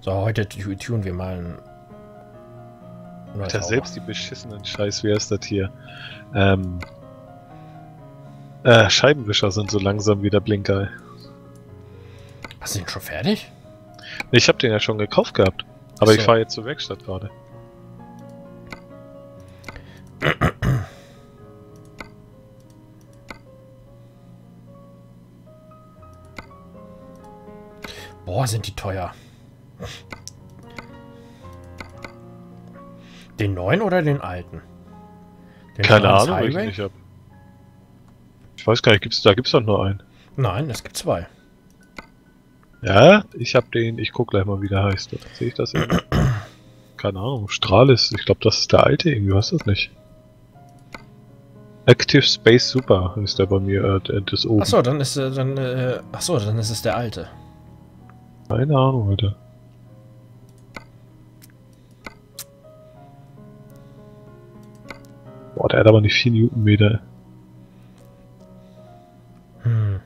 So, heute tu- tun wir mal ein. neues Alter, selbst die beschissenen Scheiß, wie heißt das hier? Ähm. Äh, Scheibenwischer sind so langsam wie der Blinker. Hast du den schon fertig? Ich hab den ja schon gekauft gehabt. Aber Ach ich so. fahre jetzt zur Werkstatt gerade. Boah, sind die teuer. Den neuen oder den alten? Den Keine Ahnung, Highway? ich hab. Ich weiß gar nicht, gibt's, da gibt's doch nur einen. Nein, es gibt zwei. Ja, ich hab den, ich guck gleich mal, wie der heißt. Sehe ich das? Keine Ahnung, Stralis, ich glaube, das ist der alte irgendwie, was ist das nicht? Active Space Super ist der bei mir, äh, das oben. Achso, dann ist äh, dann äh, achso, dann ist es der alte. Keine Ahnung, Alter. Boah, der hat aber nicht 4 Newtonmeter. Hm.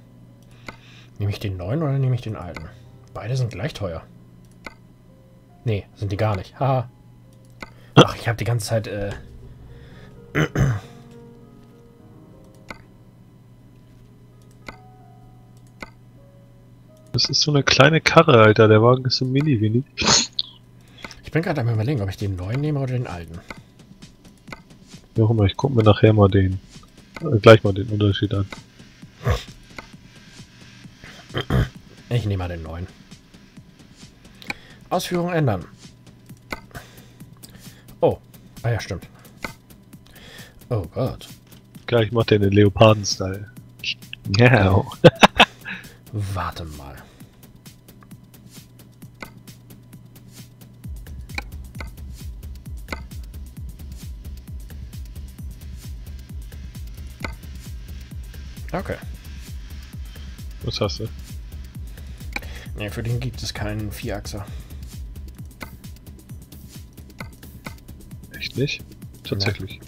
Nehme ich den neuen oder nehme ich den alten? Beide sind gleich teuer. Nee, sind die gar nicht. Haha. Ach, ich habe die ganze Zeit äh, Das ist so eine kleine Karre, Alter. Der Wagen ist so mini wenig. Ich bin gerade am überlegen, ob ich den neuen nehme oder den alten. Wie auch immer, ich guck mir nachher mal den. Äh, gleich mal den Unterschied an. Ich nehme mal den neuen. Ausführung ändern. Oh. Ah ja, stimmt. Oh Gott. Geil, ich mach den Leoparden-Style. Ja. Warte mal. Okay. Was hast du? Nee, für den gibt es keinen Vierachser. Echt nicht? Tatsächlich.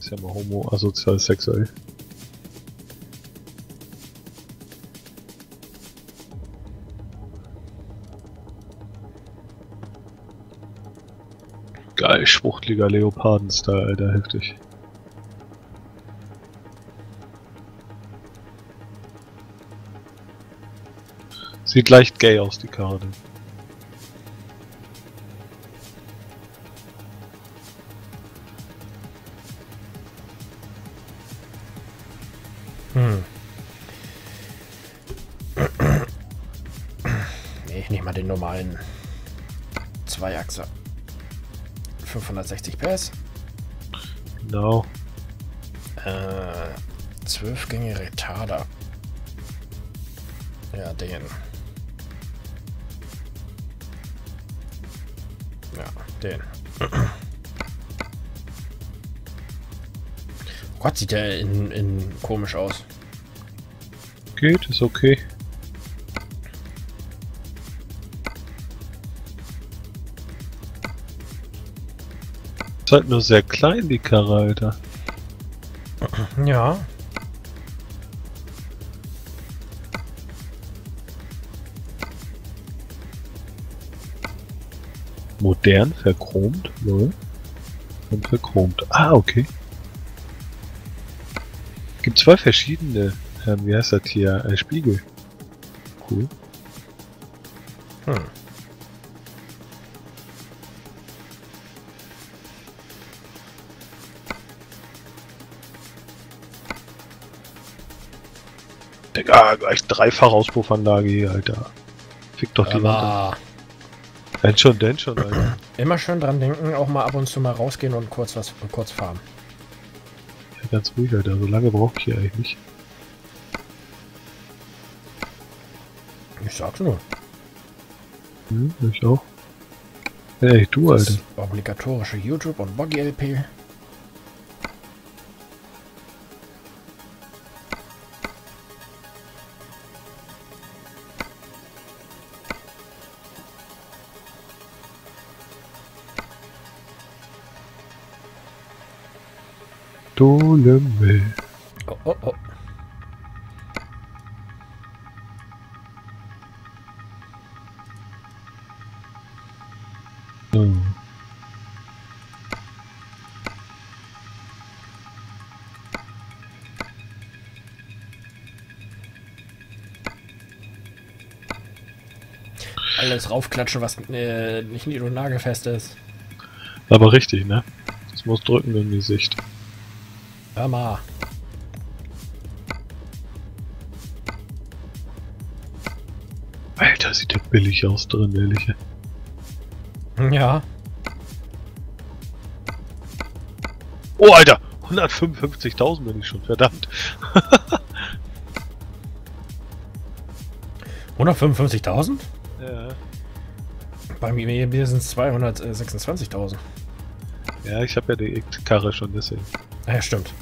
Ist ja mal homo, asozial, sexuell. Geil, schwuchtliger Leoparden-Style, Alter, heftig. Sieht leicht gay aus, die Karte. Hm. Nee, ich nehme mal den normalen Zweiachser. 560 PS. Genau. Äh, 12 Gänge Retarder. Ja, den. Den. Oh Gott, sieht der in, in komisch aus. Geht, ist okay. Ist halt nur sehr klein, die Karre, Alter. Ja. Modern, verchromt, ne? Und verchromt. Ah, okay. Gibt zwei verschiedene, ähm, wie heißt das hier, äh, Spiegel. Cool. Hm. Digga, gleich Dreifachauspuffanlage hier, Alter. Fick doch die Wand. Denn schon, denn schon, Alter. immer schön dran denken, auch mal ab und zu mal rausgehen und kurz was kurz fahren. Ja, ganz ruhig, Alter. So lange brauche ich hier eigentlich nicht. Ich sag's nur. Hm, ich auch. Ey, du, Das Alter. obligatorische YouTube und Boggy LP. Müll. Oh, oh, oh. Alles raufklatschen, was äh, nicht nied- und nagelfest ist. Aber richtig, ne? Das muss drücken in die Sicht. Hör mal. Alter, sieht der billig aus drin, ehrlich. Ja. Oh, Alter! 155.000 bin ich schon, verdammt. 155.000? Ja. Bei mir, sind es 226.000. Ja, ich habe ja die Karre schon, deswegen. Ja, stimmt.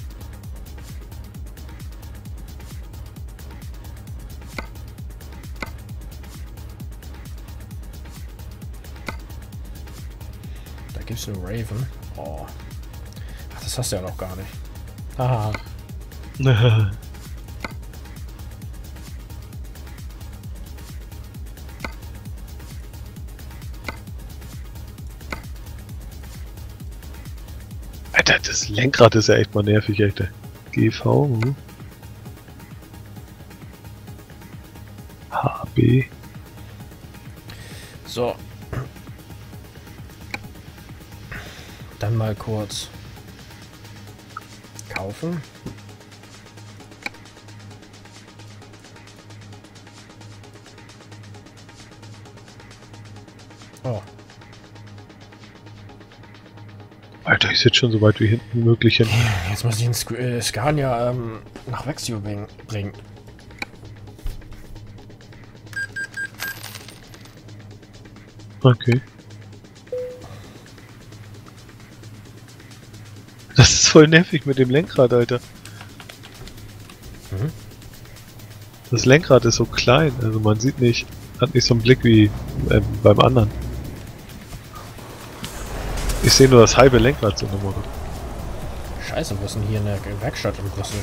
Einen Raven. Oh. Ach, das hast du ja noch gar nicht. Haha. Alter, das Lenkrad ist ja echt mal nervig, Alter. GV. Hm. HB. So. Mal kurz kaufen. Oh, Alter, ich sitze schon so weit wie hinten möglich hin. jetzt muss ich den Sc äh, Scania ähm, nach Vexio bring bringen. Okay. Voll nervig mit dem Lenkrad, Alter. Mhm. Das Lenkrad ist so klein, also man sieht nicht, hat nicht so einen Blick wie ähm, beim anderen. Ich sehe nur das halbe Lenkrad so eine Motto. Scheiße, wo ist denn hier eine Werkstatt in Brüssel?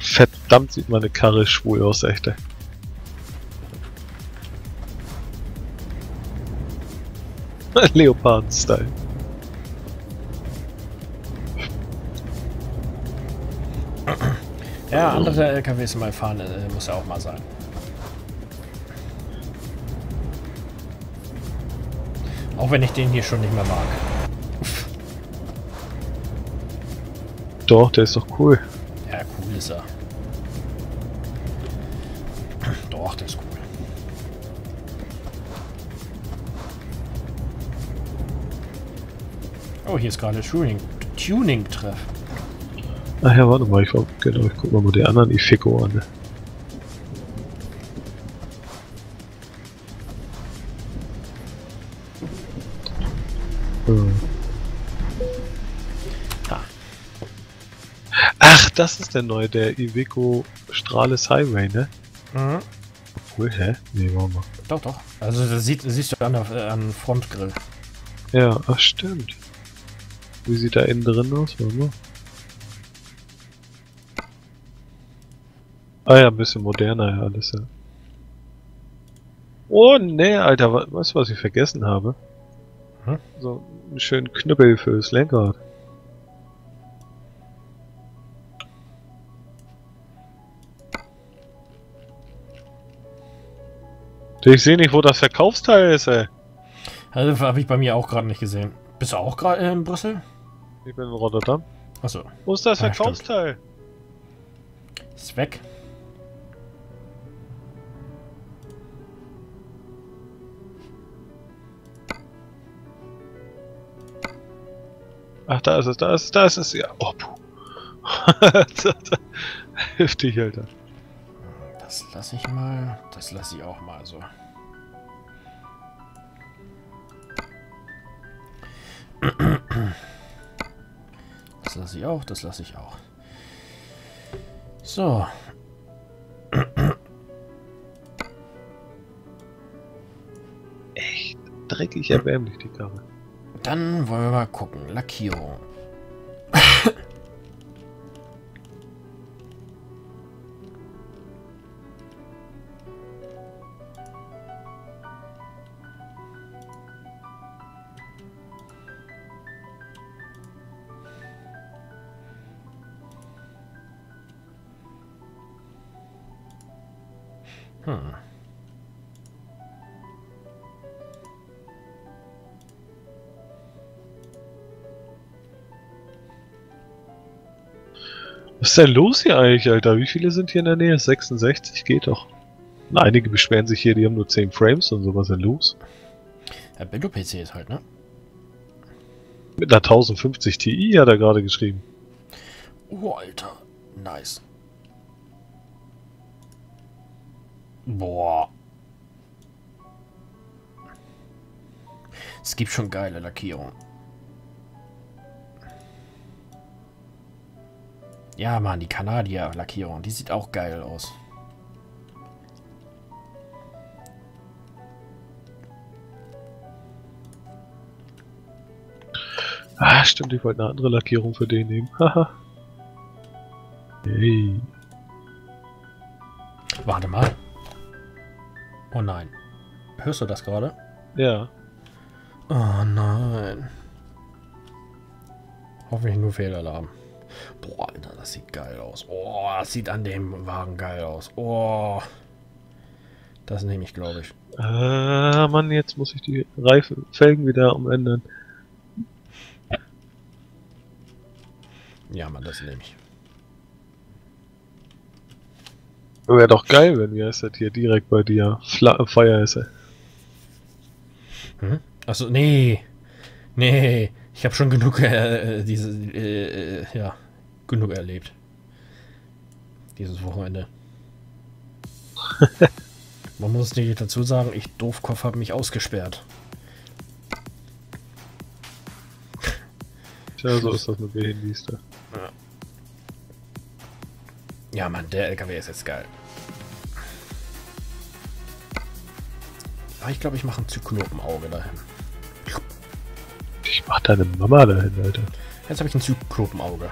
Verdammt sieht meine Karre schwul aus, echt. ey. Leoparden-Style. Ja, andere LKWs mal fahren äh, muss ja auch mal sein. Auch wenn ich den hier schon nicht mehr mag. Doch, der ist doch cool. Ja, cool ist er. Doch, der ist cool. Oh, hier ist gerade Tuning, Tuning-Treff. Ach ja, warte mal, ich, genau, ich guck mal mal die anderen Ifico an. ne? Hm. Ah. Ach, das ist der neue, der Iveco Strahles Highway, ne? Mhm. Obwohl, hä? Nee, warte mal. Doch, doch. Also das sieht, siehst du an der an Frontgrill. Ja, ach stimmt. Wie sieht da innen drin aus? Warte mal. Ah ja, ein bisschen moderner ja alles, ja. Oh nee, Alter, wa- weißt du, was ich vergessen habe? Hm? So einen schönen Knüppel fürs Lenkrad. Ich sehe nicht, wo das Verkaufsteil ist, ey. Also habe ich bei mir auch gerade nicht gesehen. Bist du auch gerade in Brüssel? Ich bin in Rotterdam. Achso, Wo ist das Ah. Verkaufsteil? ist weg. Ach, da ist es, da ist es, da ist es, ja. Oh, puh. Heftig, Alter. Das lasse ich mal. Das lasse ich auch mal so. Das lasse ich auch, das lasse ich auch. So. Dreckig erbärmlich, die Karre. Dann wollen wir mal gucken. Lackierung. Ist denn los hier eigentlich, Alter? Wie viele sind hier in der Nähe? 66 geht doch. Und einige beschweren sich hier, die haben nur 10 Frames und so. Was ist denn los? Ja, Bildo-PC ist halt, ne? Mit einer 1050 Ti hat er gerade geschrieben. Oh, Alter. Nice. Boah. Es gibt schon geile Lackierung. Ja, Mann, die Kanadier-Lackierung, die sieht auch geil aus. Ah, stimmt, ich wollte eine andere Lackierung für den nehmen. Haha. hey. Warte mal. Oh nein. Hörst du das gerade? Ja. Oh nein. Hoffentlich nur Fehlalarm. Boah, Alter, das sieht geil aus. Oh, das sieht an dem Wagen geil aus. Oh. Das nehme ich, glaube ich. Ah, Mann, jetzt muss ich die Reifen, Felgen wieder umändern. Ja, Mann, das nehme ich. Wäre doch geil, wenn wir es halt hier direkt bei dir Fla Feuer esse. Hm? Achso, nee. Nee. Ich habe schon genug, äh, diese, äh, äh, ja, genug erlebt. Dieses Wochenende. Man muss nicht dazu sagen, ich Doofkopf habe mich ausgesperrt. Tja, so ist das mit Handys da. Ja, Mann, der LKW ist jetzt geil. Aber ich glaube, ich mache ein Zyklopenauge dahin. Ich mach deine Mama dahin, Alter. Jetzt habe ich ein Zyklopenauge.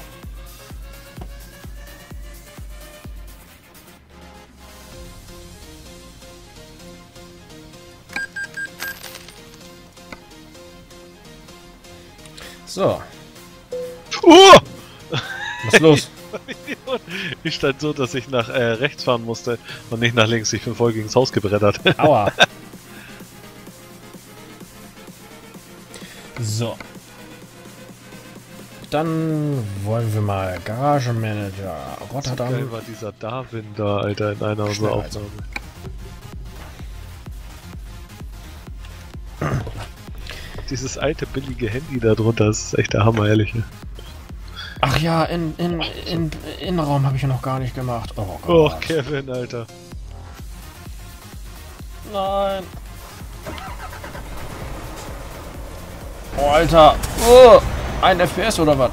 So, Oh! was ist los? Ich stand so, dass ich nach äh, rechts fahren musste und nicht nach links. Ich bin voll gegen das Haus gebrettert. Aua. So. Dann wollen wir mal Garagenmanager Geil Rotterdam. war dieser Darwin da, Alter, in einer unserer Schnell, also. Dieses alte billige Handy da drunter, das ist echt der Hammer, ehrlich. Ach ja, in, in, in, Innenraum habe ich ja noch gar nicht gemacht. Oh Gott. Oh, Kevin, Alter. Nein. Oh, Alter. Oh, ein FPS oder was?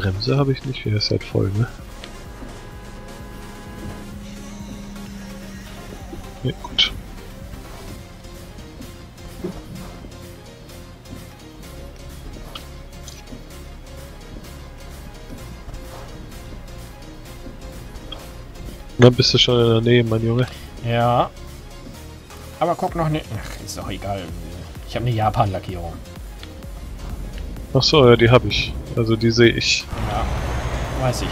Bremse habe ich nicht, wie ist halt voll, ne? Ja, gut. Dann bist du schon in der Nähe, mein Junge. Ja. Aber guck noch nicht. Ach, ist doch egal. Ich habe eine Japan-Lackierung. Ach so, ja, die habe ich. Also die sehe ich. Ja. Weiß ich.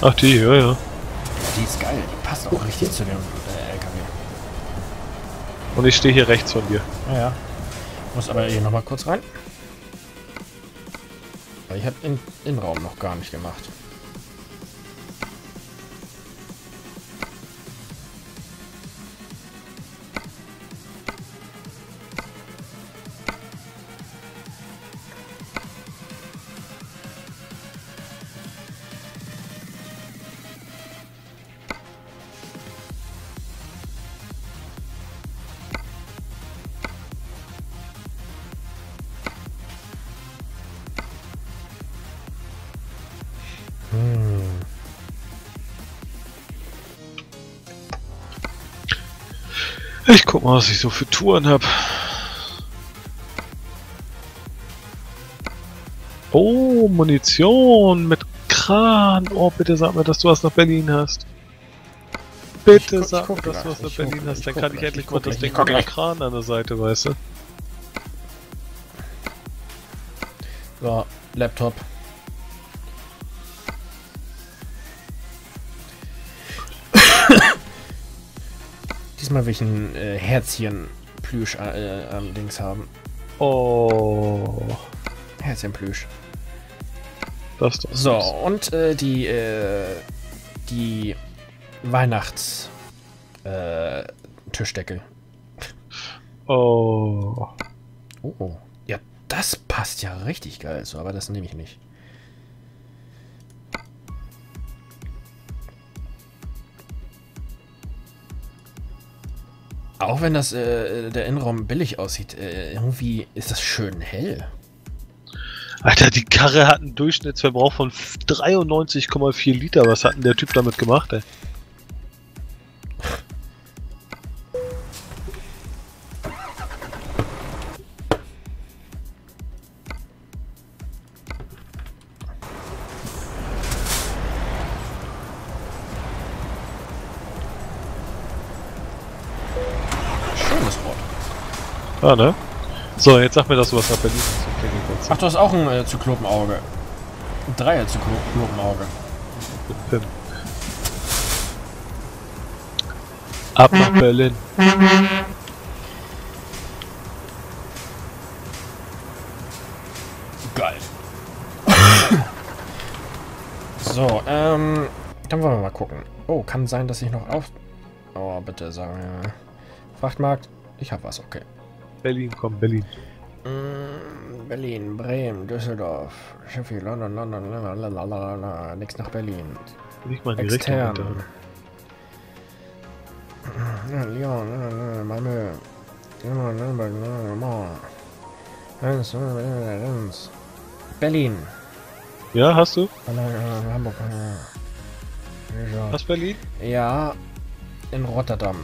Ach, die, ja, ja. Die ist geil. Die passt auch richtig zu dem äh, LKW. Und ich stehe hier rechts von dir. Ja, ja. Muss aber hier nochmal kurz rein. Weil ich habe den Innenraum noch gar nicht gemacht. Hm. Ich guck mal, was ich so für Touren habe. Oh, Munition mit Kran. Oh, bitte sag mir, dass du was nach Berlin hast. Bitte guck, sag mir, dass du was nach Berlin guck, hast. Dann kann ich endlich mal das Ding mit dem Kran an der Seite, weißt du? So, Laptop. Diesmal will ich ein äh, Herzchen Plüsch äh, am Dings haben. Oh, Herzchen Plüsch. das ist doch So, und äh, die äh, die Weihnachts äh, Tischdeckel. Oh. Oh, oh. Ja, das passt ja richtig geil so, aber das nehme ich nicht. Auch wenn das äh, der Innenraum billig aussieht, äh, irgendwie ist das schön hell. Alter, die Karre hat einen Durchschnittsverbrauch von 93,4 Liter. Was hat denn der Typ damit gemacht, ey? Ah, ne? So, jetzt sag mir, dass du was nach Berlin. Okay, jetzt Ach, du hast auch ein äh, Zyklopenauge. Ein Dreier Zyklopenauge. Pim. Ab nach Berlin. Geil. so, ähm, dann wollen wir mal gucken. Oh, kann sein, dass ich noch auf... Oh, bitte sagen wir. Frachtmarkt. Ich hab was, okay. Berlin, komm, Berlin. Mm, Berlin, Bremen, Düsseldorf, Sheffield, London, London, lalalala, nix nach Berlin. Nicht mal in die Richtung. Extern. Alter. Ja, Lyon, Malmö, Nürnberg. Berlin, Ja, hast du? Hamburg. Hast Berlin? Ja, in Rotterdam.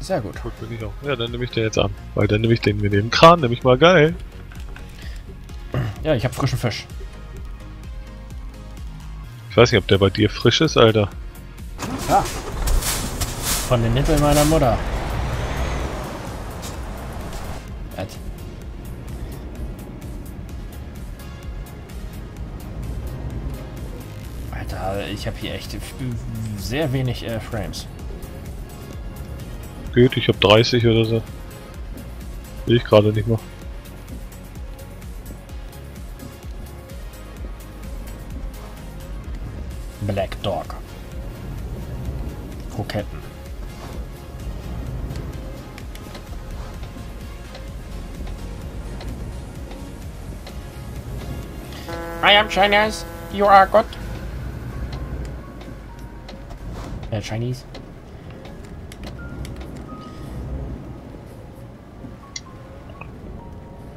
Sehr gut. Gut, bin ich auch. Ja, dann nehme ich den jetzt an. Weil dann nehme ich den mit dem Kran, nämlich mal geil. Ja, ich habe frischen Fisch. Ich weiß nicht, ob der bei dir frisch ist, Alter. Ja. Von den Nippeln meiner Mutter. Was? Alter, ich habe hier echt sehr wenig äh, Frames. Geht, ich habe 30 oder so. Will ich gerade nicht mehr. Black Dog. Kroketten. I am Chinese. You are good. Äh, Chinese.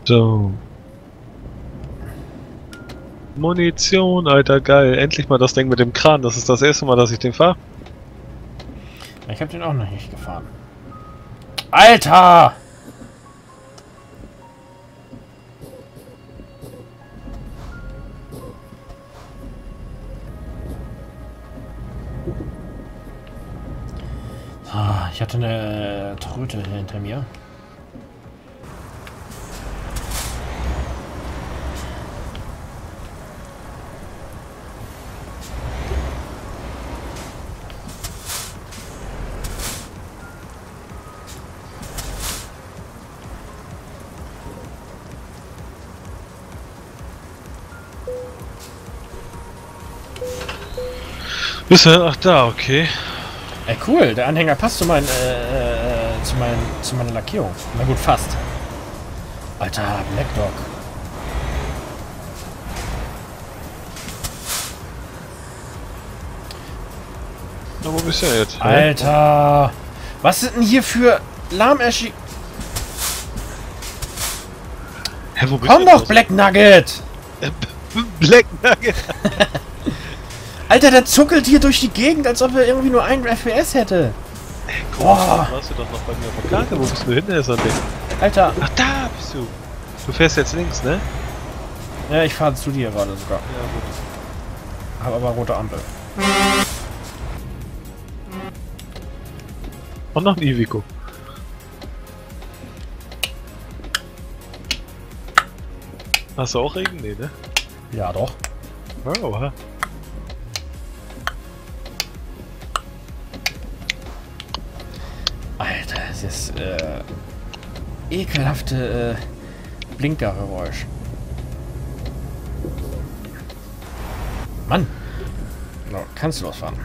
So. Munition, Alter, geil. Endlich mal das Ding mit dem Kran. Das ist das erste Mal, dass ich den fahre. Ich habe den auch noch nicht gefahren. Alter! Ah, ich hatte eine Tröte hinter mir. Bist du? Ach da, okay. Ey, cool, der Anhänger passt zu, mein, äh, äh, zu, mein, zu meiner Lackierung. Na gut, fast. Alter, Black Dog. Na, wo bist du jetzt? hä? Alter! Was sind denn hier für Lahmerschi... Hä, wo bist Komm du doch? Black Nugget! Black Nugget. Alter, der zuckelt hier durch die Gegend, als ob er irgendwie nur einen FPS hätte. Komm, warst du doch noch bei mir auf der Karte. Wo bist du hin, der Ding? Alter! Ach, da bist du. Du fährst jetzt links, ne? Ja, ich fahre zu dir gerade sogar. Ja, gut. Hab aber rote Ampel. Und noch ein Ivico. Hast du auch Regen? Nee, ne? Ja, doch. Oh, oha. Alter, es ist äh, ekelhafte äh, Blinkergeräusch. Mann! No, kannst du losfahren?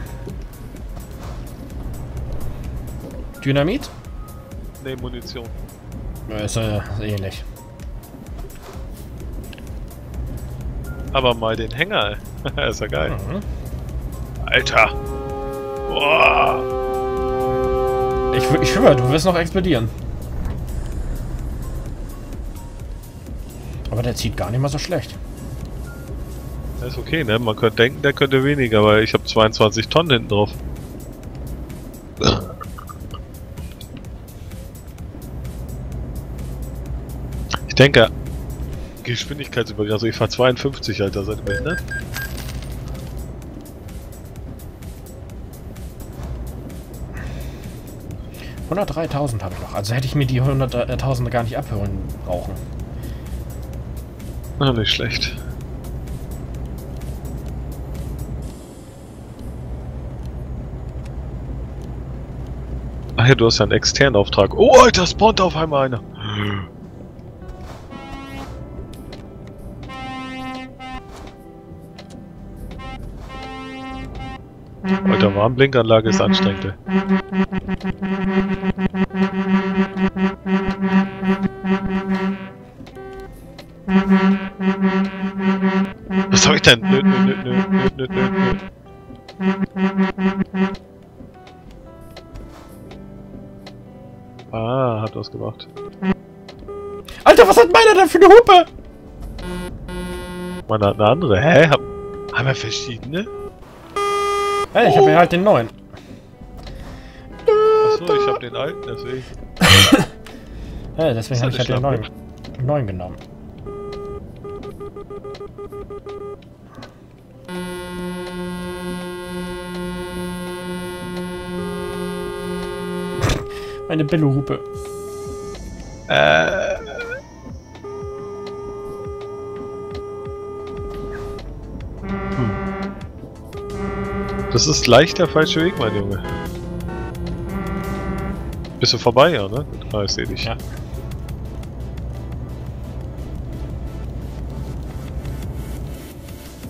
Dynamit? Ne, Munition. Ja, Ist äh, ähnlich. Aber mal den Hänger. ist ja geil. Mhm. Alter. Boah. Ich, ich schwöre, du wirst noch explodieren. Aber der zieht gar nicht mal so schlecht. Das ist okay, ne? Man könnte denken, der könnte weniger, weil ich habe 22 Tonnen hinten drauf. Ich denke, Geschwindigkeitsübergrenzung, ich fahr 52, Alter, seid ihr ne? 103.000 habe ich noch. Also hätte ich mir die 100.000 gar nicht abhören brauchen. Na, nicht schlecht. Ach ja, du hast ja einen externen Auftrag. Oh, Alter, spawnt auf einmal einer. Warnblinkanlage ist anstrengend. ey. Was soll ich denn? Nö, nö, nö, nö, nö, nö, nö. Ah, hat was gemacht. Alter, was hat meiner denn für eine Hupe? Man hat eine andere. Hä? Hab, haben wir verschiedene? Hey, ich habe mir halt den neuen. Achso, ich hab den alten, deswegen. Ja, deswegen habe ich halt den neuen, neuen genommen. Meine Billo-Hupe. Äh. Das ist leicht der falsche Weg, mein Junge. Bist du vorbei, ja, ne? Ah, ich seh dich. Ja.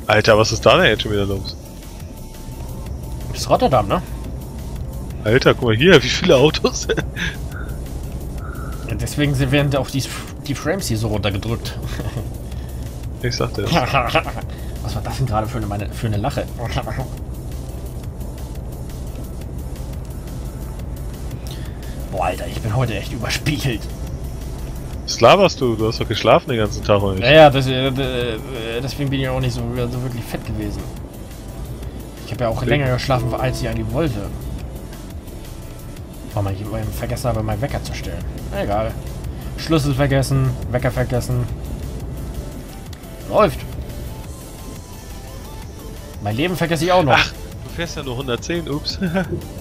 Alter, was ist da denn jetzt schon wieder los? Das ist Rotterdam, ne? Alter, guck mal hier, wie viele Autos. Ja, deswegen sind werden auch die, die Frames hier so runtergedrückt. ich sagte es. Was war das denn gerade für eine, meine, für eine Lache? Bin heute echt überspiegelt. Was laberst du? Du hast doch geschlafen den ganzen Tag, nicht? Ja, ja, das, äh, äh, deswegen bin ich auch nicht so, so wirklich fett gewesen. Ich habe ja auch länger geschlafen, als ich eigentlich wollte. Weil ich vergessen habe, meinen Wecker zu stellen. Egal. Schlüssel vergessen, Wecker vergessen. Läuft. Mein Leben vergesse ich auch noch. Ach, du fährst ja nur 110, ups.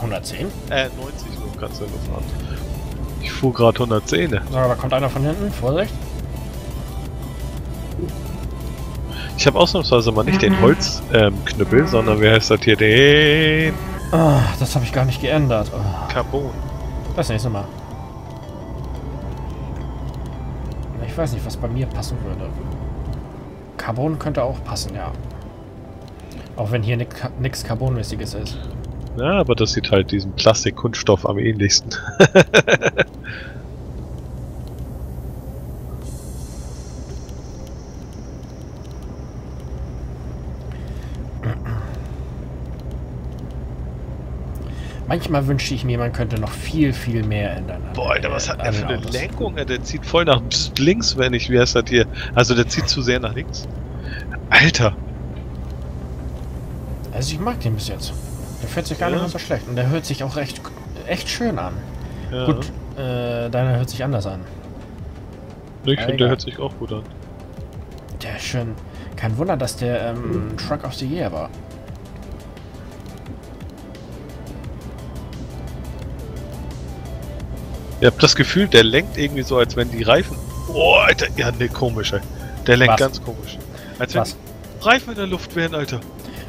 110? äh, 90 nur kannst du ja nur fahren. Ich fuhr gerade 110. So, da kommt einer von hinten. Vorsicht. Ich habe ausnahmsweise mal nicht den Holzknüppel, ähm, sondern wie heißt das hier? Den Ah, das habe ich gar nicht geändert. Ah, Carbon. das nächste Mal. Ich weiß nicht, was bei mir passen würde. Carbon könnte auch passen, ja. Auch wenn hier nichts Carbonmäßiges ist. Ja, aber das sieht halt diesem Plastikkunststoff am ähnlichsten. Manchmal wünschte ich mir, man könnte noch viel, viel mehr ändern. Boah, Alter, was hat der für eine Autos. Lenkung? Der zieht voll nach links, wenn ich, wie heißt das hier? Also der zieht zu sehr nach links. Alter, Also ich mag den bis jetzt. Fährt sich gar nicht mal so schlecht. Und der hört sich auch recht, echt schön an. Ja. Gut, äh, deiner hört sich anders an. Ich Ja, finde, der hört sich auch gut an. Der ist schön. Kein Wunder, dass der ähm, Truck of the Year war. Ihr habt das Gefühl, der lenkt irgendwie so, als wenn die Reifen. Oh, Alter, ja, ne, komisch, ey. Der lenkt Was? ganz komisch. Als wenn Was? Reifen in der Luft wären, Alter.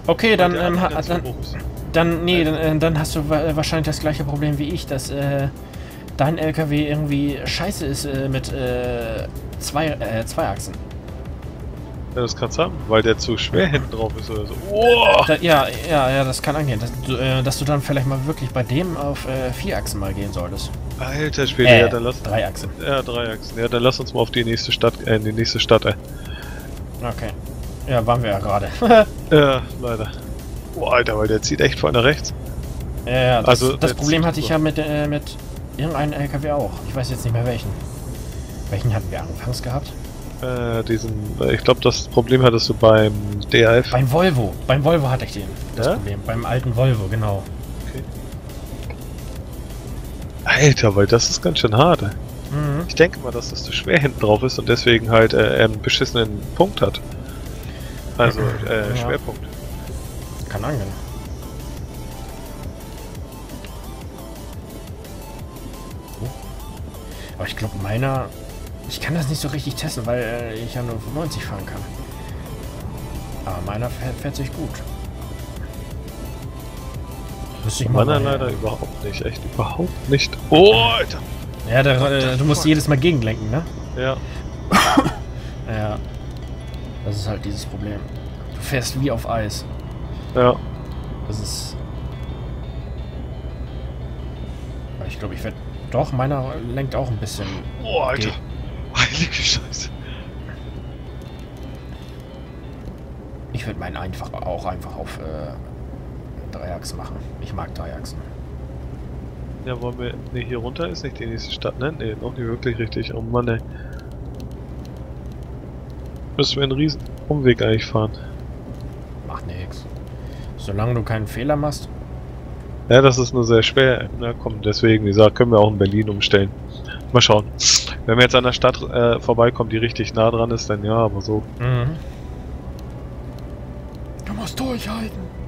Okay, dann, ähm, dann. Dann, nee, dann, äh, dann hast du wa wahrscheinlich das gleiche Problem wie ich, dass äh, dein LKW irgendwie scheiße ist äh, mit äh, zwei, äh, zwei Achsen. Ja, das kann's haben, weil der zu schwer hinten drauf ist oder so. Oh! Da, ja, ja, ja, das kann angehen. Dass du, äh, dass du dann vielleicht mal wirklich bei dem auf äh, vier Achsen mal gehen solltest. Alter Schwede, Äh, ja, dann lass, drei Achsen. ja, drei Achsen. Ja, dann lass uns mal auf die nächste Stadt, äh, in die nächste Stadt, ey. Okay. Ja, waren wir ja gerade. Ja, leider. Oh, Alter, weil der zieht echt nach rechts. ja, ja, das, Also, das Problem hatte ich ja mit, äh, mit irgendeinem LKW auch. Ich weiß jetzt nicht mehr welchen. Welchen hatten wir anfangs gehabt? Äh, diesen, äh, ich glaube, das Problem hattest du beim DRF. Beim Volvo. Beim Volvo hatte ich den. Das Ja? Problem. Beim alten Volvo, genau. Alter, weil das ist ganz schön hart. Mhm. Ich denke mal, dass das zu schwer hinten drauf ist und deswegen halt äh, einen beschissenen Punkt hat. Also, äh, Ja. Schwerpunkt. Kann angehen. Oh. Aber ich glaube, meiner. Ich kann das nicht so richtig testen, weil äh, ich ja nur 90 fahren kann. Aber meiner fährt, fährt sich gut. Müsste ich mal. Meiner leider überhaupt nicht, echt überhaupt nicht. Oh, Alter! Ja, der, äh, du musst jedes Mal gegenlenken, ne? Ja, Ja. Das ist halt dieses Problem. Du fährst wie auf Eis. Ja. Das ist. Ich glaube, ich werde. Doch, meiner lenkt auch ein bisschen. Oh, Alter! Geht. Heilige Scheiße. Ich würde meinen einfach auch einfach auf äh, Dreiachsen machen. Ich mag Dreiachsen. Ja, wollen wir. Ne, hier runter ist nicht die nächste Stadt, ne? Ne, noch nicht wirklich richtig. Oh Mann, ey. Müssen wir einen riesen Umweg eigentlich fahren. Macht nix. Solange du keinen Fehler machst. Ja, das ist nur sehr schwer. Na komm, deswegen, wie gesagt, können wir auch in Berlin umstellen. Mal schauen. Wenn wir jetzt an der Stadt äh, vorbeikommen, die richtig nah dran ist, dann ja, aber so. Mhm. Du musst durchhalten.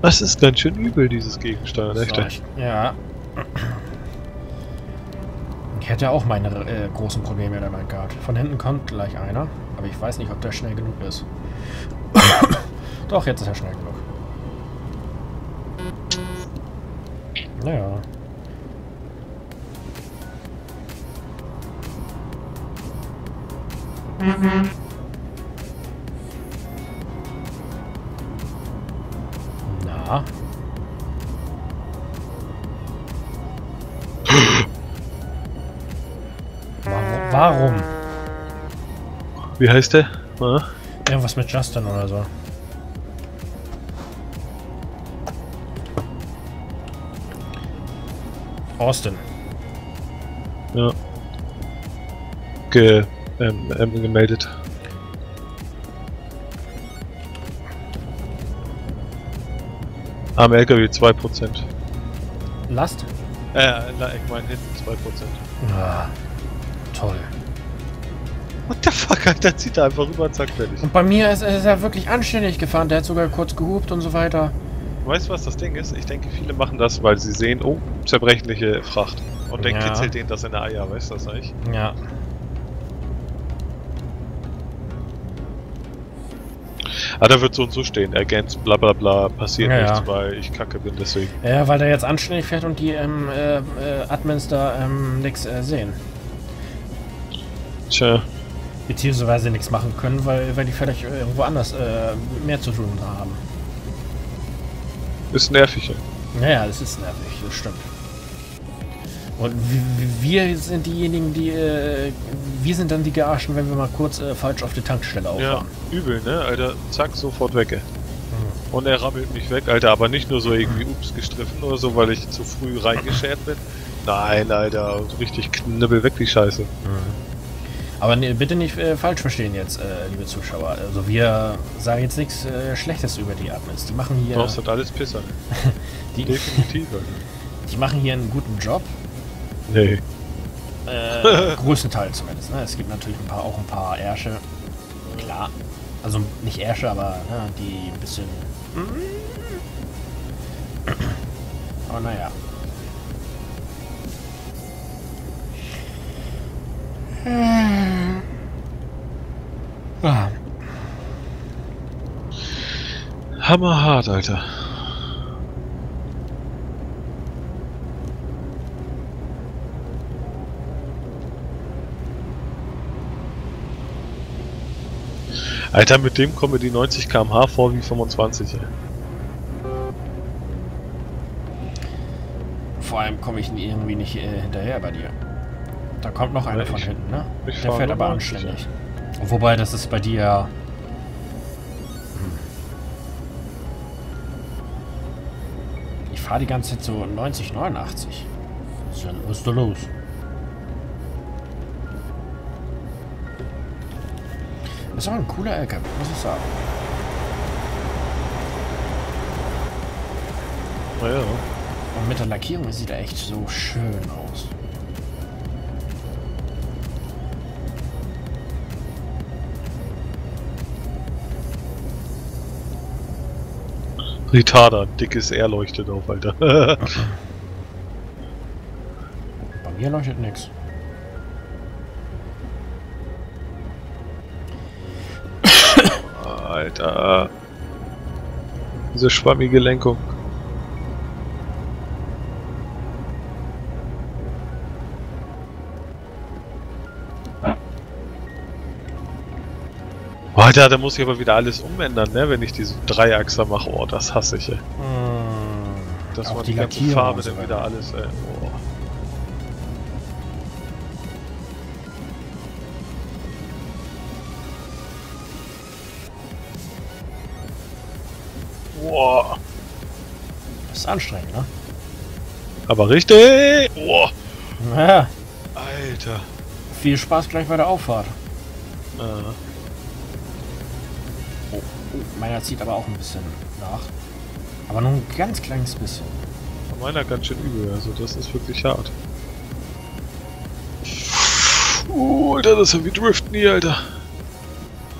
Das ist ganz schön übel, dieses Gegensteuern, echt. Ich, ja. Hätte auch meine äh, großen Probleme damit gehabt. Von hinten kommt gleich einer, aber ich weiß nicht, ob der schnell genug ist. Doch, jetzt ist er schnell genug. Naja. Na? Wie heißt der? Na? Irgendwas mit Justin oder so. Austin. Ja. Ge ähm, ähm, gemeldet. Am LKW 2%. Last? Äh, na, ich meine hinten 2%. Ah, toll. Fuck, Alter, zieht er einfach rüber, zack, fertig. Und bei mir ist, ist er wirklich anständig gefahren. Der hat sogar kurz gehupt und so weiter. Weißt du, was das Ding ist? Ich denke, viele machen das, weil sie sehen, oh, zerbrechliche Fracht. Und dann Ja. kitzelt denen das in der Eier, weißt du das eigentlich? Ja. Ah, da wird so und so stehen, against bla bla bla, passiert Ja, nichts, ja. weil ich kacke bin, deswegen. Ja, weil der jetzt anständig fährt und die ähm, äh, äh, Admins da ähm, nichts äh, sehen. Tja, Beziehungsweise nichts machen können, weil, weil die vielleicht äh, irgendwo anders äh, mehr zu tun haben. ist nervig. ja. Naja, es ist nervig, das stimmt. Und wir sind diejenigen, die. Äh, wir sind dann die Gearschen, wenn wir mal kurz äh, falsch auf die Tankstelle Ja, auffahren. übel, ne? Alter, zack, sofort weg. ey. Mhm. Und er rammelt mich weg, Alter, aber nicht nur so irgendwie ups gestriffen oder so, weil ich zu früh reingeschert bin. Nein, Alter, richtig knibbel weg die Scheiße. Aber ne, bitte nicht äh, falsch verstehen jetzt, äh, liebe Zuschauer. Also wir sagen jetzt nichts äh, Schlechtes über die Admins. Die machen hier, Doch, sind alles Pisser. die, Definitiv, die machen hier einen guten Job. Nee. Äh, größtenteils zumindest. Ne? Es gibt natürlich ein paar, auch ein paar Ärsche. Klar. Also nicht Ärsche, aber ne, die ein bisschen. Aber naja. Ah, Hammerhart, Alter. Alter, mit dem kommen mir die 90 km/h vor wie 25. Ey. vor allem komme ich irgendwie nicht äh, hinterher bei dir. Da kommt noch einer Ja, von hinten, ne? ich Der fährt aber 90, anständig. Wobei, das ist bei dir fahre die ganze Zeit so 90, 89. Was ist denn- Was ist da los? Das ist auch ein cooler LKW, muss ich sagen. Naja. Und mit der Lackierung sieht er echt so schön aus. Retarder, dickes R leuchtet auf, Alter. Bei mir leuchtet nichts. Alter. Diese schwammige Lenkung. Alter, da muss ich aber wieder alles umändern, ne? Wenn ich diese Dreiachser mache. Oh, das hasse ich, ey. Hm, Das auch war die ganze Farbe dann wieder alles, ey. Oh. Boah. Das ist anstrengend, ne? Aber richtig. Boah. Ja, Alter. viel Spaß gleich bei der Auffahrt. Äh, meiner zieht aber auch ein bisschen nach. Aber nur ein ganz kleines bisschen. meiner ganz schön übel, also das ist wirklich hart. Oh, Alter, das ist ja wie Driften hier, Alter.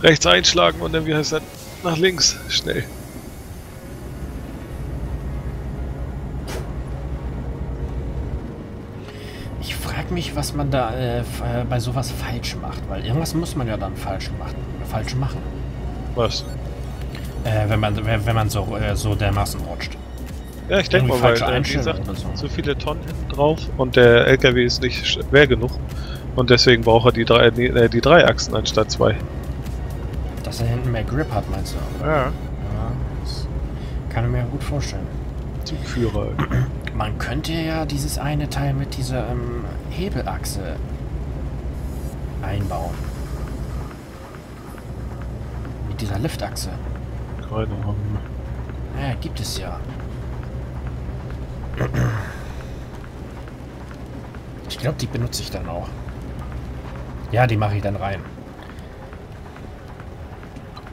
Rechts einschlagen und dann, wie heißt das? Nach links. Schnell. Ich frage mich, was man da äh, äh, bei sowas falsch macht. Weil irgendwas muss man ja dann falsch machen. Falsch machen. Was? Äh, wenn man wenn, man so, äh, so dermaßen rutscht. Ja, ich denke mal, weil, äh, wie gesagt, so. so viele Tonnen hinten drauf und der LKW ist nicht schwer genug. Und deswegen braucht er die drei, äh, die drei Achsen anstatt zwei. Dass er hinten mehr Grip hat, meinst du? Ja. Ja, das kann ich mir gut vorstellen. Zugführer. Man könnte ja dieses eine Teil mit dieser ähm, Hebelachse einbauen. Mit dieser Liftachse. Keine Ahnung. Ja, gibt es ja. Ich glaube, die benutze ich dann auch. Ja, die mache ich dann rein.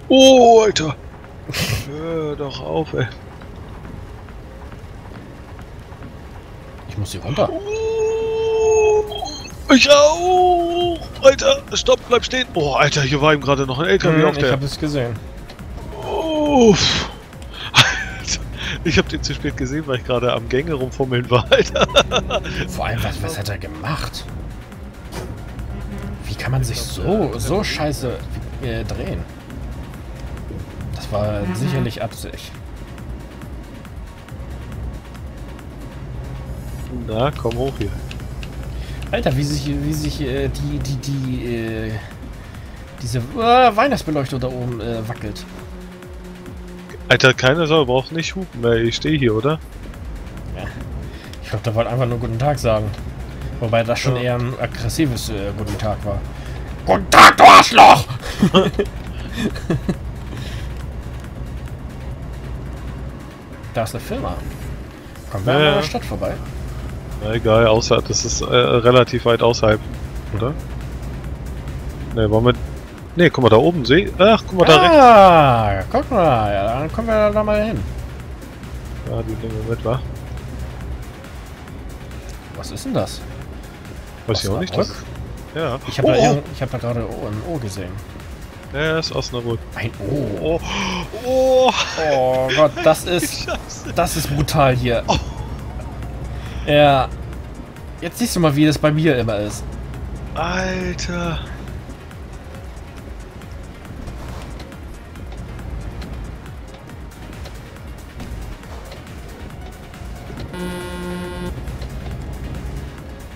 Oh, Alter! Hör doch auf, ey. Ich muss sie runter. Ich auch! Alter, stopp, bleib stehen! Oh, Alter, hier war ihm gerade noch ein LKW auf ich der. habe es gesehen. Uff. Alter, ich hab den zu spät gesehen, weil ich gerade am Gänge rumfummeln war, Alter. Vor allem, was, was hat er gemacht? Wie kann man sich so, so scheiße äh, drehen? Das war sicherlich Absicht. Na, komm hoch hier. Alter, wie sich, wie sich äh, die, die, die, äh, diese äh, Weihnachtsbeleuchtung da oben äh, wackelt. Alter, keine Sorge, brauchst nicht hupen, ey. Ich stehe hier, oder? Ich glaube, der wollte einfach nur Guten Tag sagen. Wobei das schon Ja. eher ein aggressives äh, Guten Tag war. Guten Tag, du Arschloch! da ist eine Firma. Kommen wir Ja, an ja. der Stadt vorbei? Na egal, außer das ist äh, relativ weit außerhalb, oder? Ne, wollen wir. Ne, guck mal da oben, See. Ach, guck mal da rechts. Ah, guck mal, ja, dann kommen wir da mal hin. Ja, die nehmen wir mit, wa? Was ist denn das? Weiß ich auch nicht. Das, ja. Ich habe oh, da, oh. ich hab da gerade ein O gesehen. Ja, ist Osnabrück. Ein O. Oh, oh, Oh Gott, das ist, das ist brutal hier. Ja. Jetzt siehst du mal, wie das bei mir immer ist. Alter.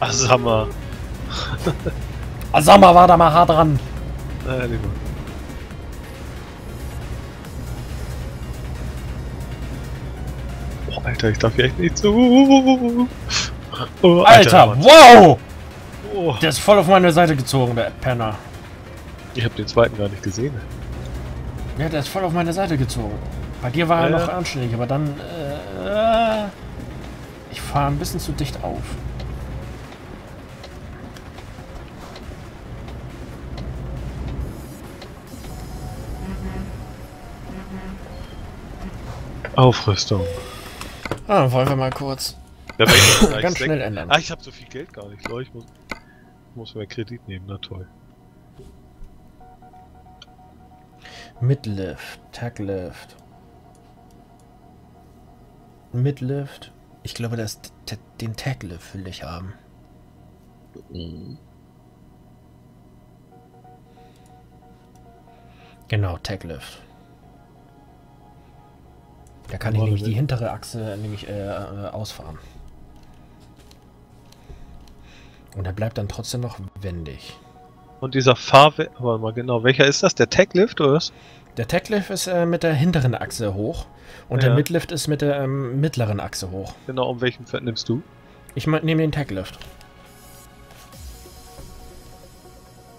Hammer. Asama war da mal hart dran. Naja, lieber. Oh, Alter, ich darf hier echt nicht zu. Oh, Alter, Mann. wow! Oh, Der ist voll auf meine Seite gezogen, der Penner. ich habe den zweiten gar nicht gesehen. Ja, der ist voll auf meine Seite gezogen. Bei dir war er Ja, noch anständig, aber dann. Äh, ich fahre ein bisschen zu dicht auf. Aufrüstung. Ah, dann wollen wir mal kurz Ja, ganz schnell ändern. Ah, ich habe so viel Geld gar nicht. Leute, ich muss, muss mehr Kredit nehmen. Na toll. Midlift, Taglift. Midlift. Ich glaube, das, t- den Taglift will ich haben. Genau, Taglift. Da kann ich nämlich die hintere Achse nämlich äh, äh, ausfahren. Und er bleibt dann trotzdem noch wendig. Und dieser Fahrwerk, warte mal genau, welcher ist das? Der Taglift oder was? Der Taglift ist äh, mit der hinteren Achse hoch und Ja. der Midlift ist mit der ähm, mittleren Achse hoch. Genau, um welchen Pferd nimmst du? Ich me- nehme den Taglift.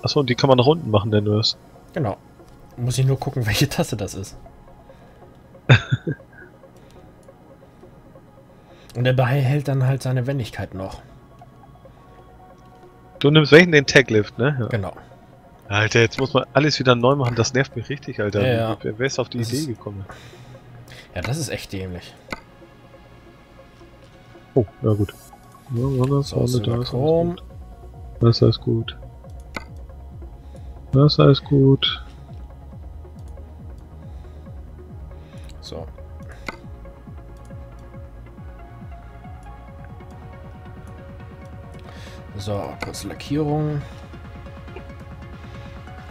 Achso, und die kann man nach unten machen, denn du das. Genau. Muss ich nur gucken, welche Taste das ist. und er behält dann halt seine Wendigkeit noch. Du nimmst welchen? Den Taglift, ne? Ja. Genau. Alter, jetzt muss man alles wieder neu machen. Das nervt mich richtig, Alter. Ja, ja. Wer, wer ist auf die Das Idee gekommen? Ja, das ist echt dämlich. Oh, ja gut. Ja, Wasser, So, ist alles gut. Wasser ist gut. Wasser ist gut. So. So, kurz Lackierung.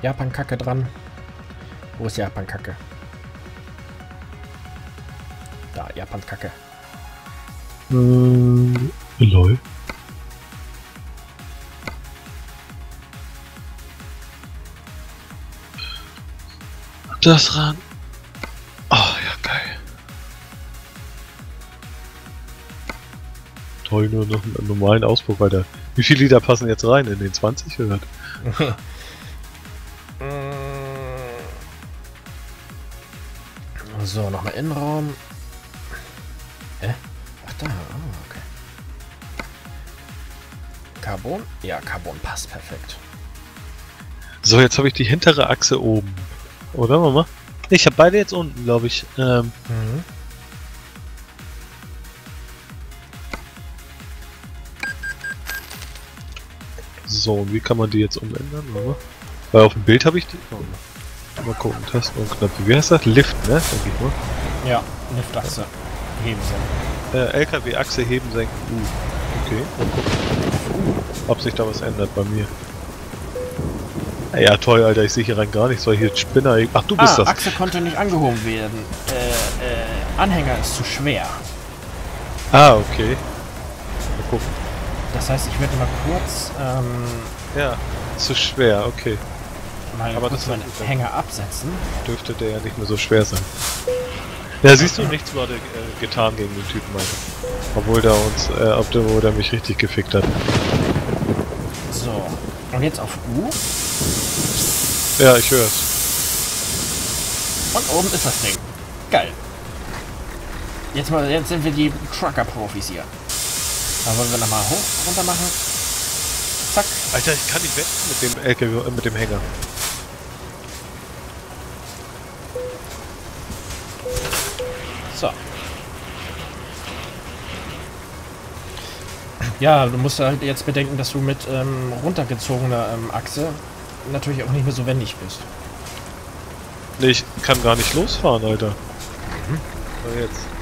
Japan-Kacke dran. Wo ist Japan-Kacke? Da, Japan-Kacke. Ähm, lol. Das ran. Oh, ja, geil. Toll, nur noch einen normalen Auspuff weiter. Wie viele Liter passen jetzt rein? In den 20 oder? So, nochmal Innenraum. Äh? Ach da, ah, okay. Carbon? Ja, Carbon passt perfekt. So, jetzt habe ich die hintere Achse oben. Oder, Mama? Ich habe beide jetzt unten, glaube ich. Ähm, Mhm. So, und wie kann man die jetzt umändern, Mama? Weil auf dem Bild habe ich die. Oh, mal gucken, Tasten und Knöpfe. Wie heißt das? Lift, ne? Denke ich mal. Ja, Liftachse. Heben Sie. Äh, LKW-Achse heben, senken. Uh. Okay, mal gucken. Ob sich da was ändert bei mir. Ja, toll, Alter, ich sehe hier rein gar nichts, weil hier Spinner. Ach, du bist Ah, das. Achse konnte nicht angehoben werden. Äh, äh, Anhänger ist zu schwer. Ah, okay. Das heißt, ich werde mal kurz ähm, Ja, zu schwer, okay. mal Aber kurz das ist meinen. Hänger absetzen. Dürfte der ja nicht mehr so schwer sein. Ja, siehst du, nichts wurde äh, getan gegen den Typen, Alter. Obwohl der uns, äh, obwohl der mich richtig gefickt hat. So. Und jetzt auf U. Ja, ich hör's. Und oben ist das Ding. Geil. Jetzt mal, jetzt sind wir die Trucker-Profis hier. Aber wollen wir nochmal hoch, runter machen? Zack. Alter, ich kann nicht wenden mit dem LKW, äh, mit dem Hänger. So. Ja, du musst halt jetzt bedenken, dass du mit ähm, runtergezogener ähm, Achse natürlich auch nicht mehr so wendig bist. Nee, ich kann gar nicht losfahren, Alter. Mhm. Na jetzt.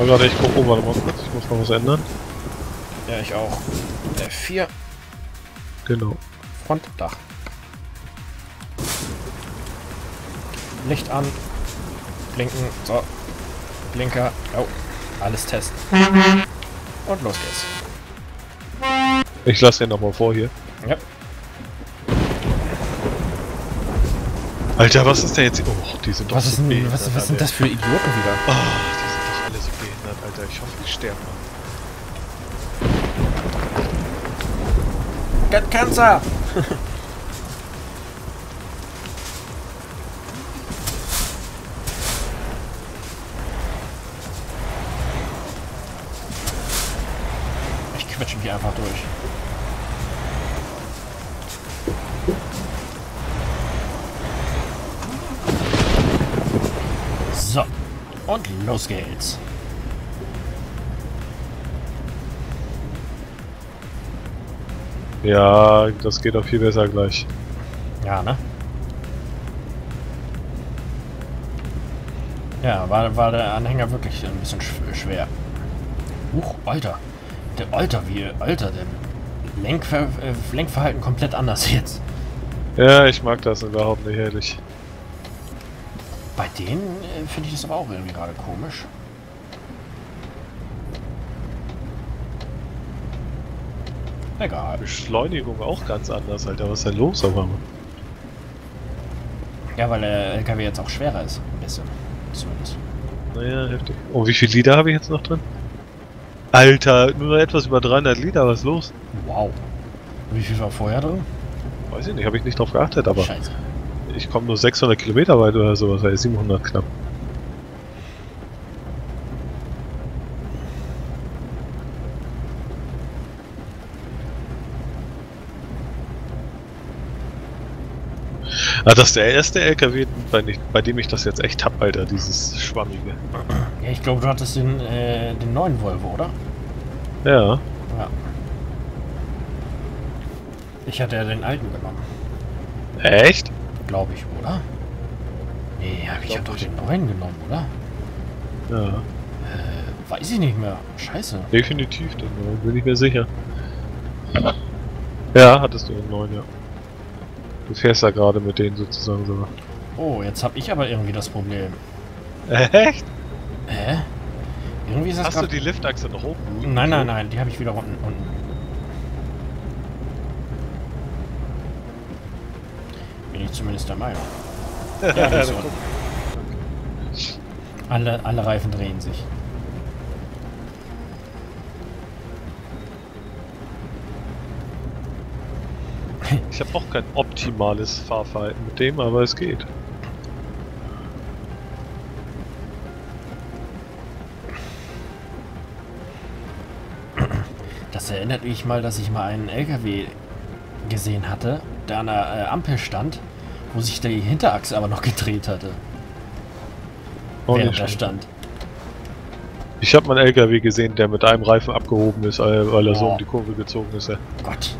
Mal gerade, ich guck, oh, warte mal kurz, ich muss noch was ändern. Ja, ich auch. F4, Genau. Frontdach. Licht an. Blinken. So. Blinker. Oh. Alles testen. Und los geht's. Ich lasse den nochmal vor hier. Ja. Alter, was ist denn jetzt? Oh, die sind doch Was, so ist denn, was, was sind das für Idioten wieder? Oh, Ich hoffe, sterben mal. Get Cancer! ich quetsche mich einfach durch. So. Und los geht's. Ja, das geht auch viel besser gleich. Ja, ne? Ja, war, war der Anhänger wirklich ein bisschen sch schwer. Huch, Alter. Der Alter, wie, Alter, der Lenkver äh, Lenkverhalten komplett anders jetzt. Ja, ich mag das überhaupt nicht, ehrlich. Bei denen äh, finde ich das aber auch irgendwie gerade komisch. Egal. Beschleunigung auch ganz anders, Alter. Was ist denn los auf einmal? Ja, weil der LKW jetzt auch schwerer ist. Ein bisschen. Zumindest. Naja, heftig. Oh, wie viel Liter habe ich jetzt noch drin? Alter, nur etwas über 300 Liter, was ist los? Wow. Wie viel war vorher drin? Weiß ich nicht, habe ich nicht drauf geachtet, aber Scheiße. ich komme nur 600 Kilometer weit oder sowas, also 700 knapp. Ah, das ist der erste LKW, bei, bei dem ich das jetzt echt hab, Alter, dieses Schwammige. Ja, ich glaube, du hattest den, äh, den neuen Volvo, oder? Ja. Ja. Ich hatte ja den alten genommen, Echt? glaube ich, oder? Nee, hab ich Glaub hab doch den neuen genommen, oder? Ja. Äh, weiß ich nicht mehr. Scheiße. Definitiv, den neuen, bin ich mir sicher. Ja, hattest du den neuen, ja. Du fährst ja gerade mit denen sozusagen so. Oh, jetzt habe ich aber irgendwie das Problem. Echt? Hä? Irgendwie ist das Hast du die Liftachse noch oben? Nein, nein, nein, die habe ich wieder unten. unten. Bin ich zumindest der Meinung. Ja, die ist unten. Alle, alle Reifen drehen sich. Ich habe auch kein optimales Fahrverhalten mit dem, aber es geht. Das erinnert mich mal, dass ich mal einen LKW gesehen hatte, der an der äh, Ampel stand, wo sich die Hinterachse aber noch gedreht hatte, Auch während er stand. Ich habe mal einen LKW gesehen, der mit einem Reifen abgehoben ist, weil weil er so Oh. um die Kurve gezogen ist. Ja. Gott.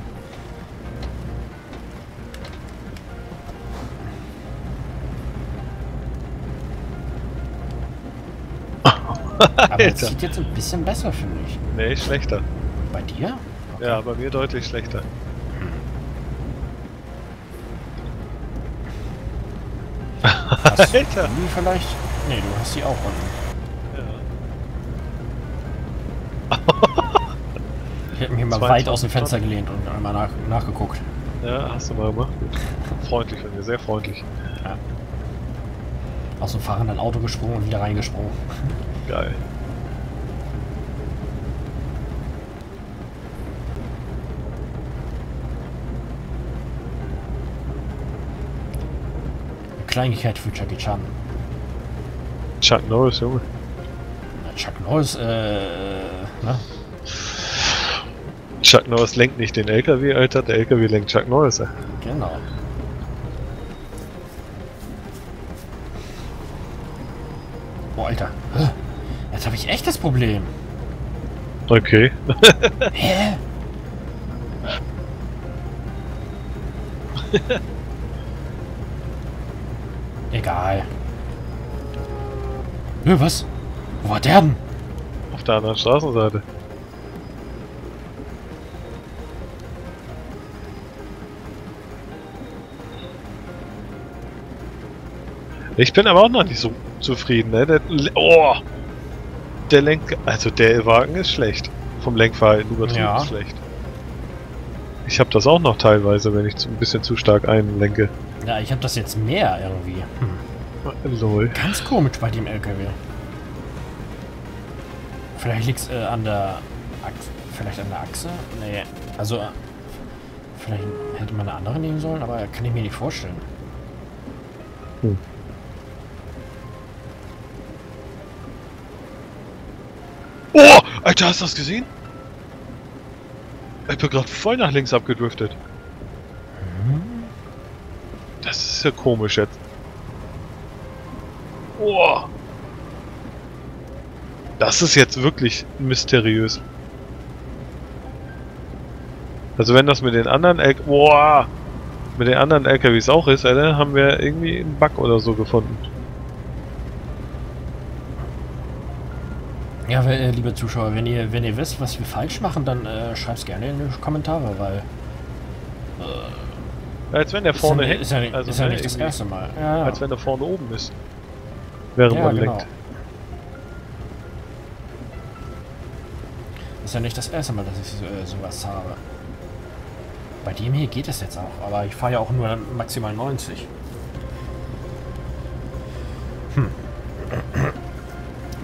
Aber es sieht jetzt ein bisschen besser, finde ich. Nee, schlechter. Bei dir? Ja, bei mir deutlich schlechter. Hast Alter. du vielleicht? Nee, du hast die auch unten. Ja. Ich hätte mich mal 22 weit aus dem Fenster gelehnt und einmal nach, nachgeguckt. ja, hast du mal gemacht. Freundlich von dir, sehr freundlich. Aus dem fahrenden Auto gesprungen und wieder reingesprungen. Geil. Kleinigkeit für Jackie Chan. Chuck Norris, Junge. Na, Chuck Norris, äh, ne? Chuck Norris lenkt nicht den LKW, Alter. Der LKW lenkt Chuck Norris. Genau. Boah, Alter. Jetzt habe ich echt das Problem. Okay. Hä? Nö, was? Wo war der denn? Auf der anderen Straßenseite. Ich bin aber auch noch nicht so zufrieden, ne? Der, oh! Der Lenk... Also der Wagen ist schlecht. Vom Lenkverhalten übertrieben Ja. schlecht. Ich habe das auch noch teilweise, wenn ich ein bisschen zu stark einlenke. Ja, ich habe das jetzt mehr irgendwie. Hm. Lol. Ganz komisch bei dem LKW. Vielleicht liegt's äh, an der Achse. Vielleicht an der Achse? Nee. Also, äh, vielleicht hätte man eine andere nehmen sollen, aber kann ich mir nicht vorstellen. Oh! Alter, hast du das gesehen? Ich bin gerade voll nach links abgedriftet. Das ist ja komisch jetzt. Das ist jetzt wirklich mysteriös. Also wenn das mit den anderen L Boah! mit den anderen LKWs auch ist, Alter, haben wir irgendwie einen Bug oder so gefunden. Ja, äh, liebe Zuschauer, wenn ihr, wenn ihr wisst, was wir falsch machen, dann äh, schreibt's gerne in die Kommentare, weil Als wenn der vorne ja, hängt. ist ja, nicht- also, ist ja ne, nicht das erste Mal. Ja. Als wenn er vorne oben ist. Während man genau. lenkt. Ist ja nicht das erste Mal, dass ich äh, sowas habe. Bei dem hier geht es jetzt auch, aber ich fahre ja auch nur maximal 90.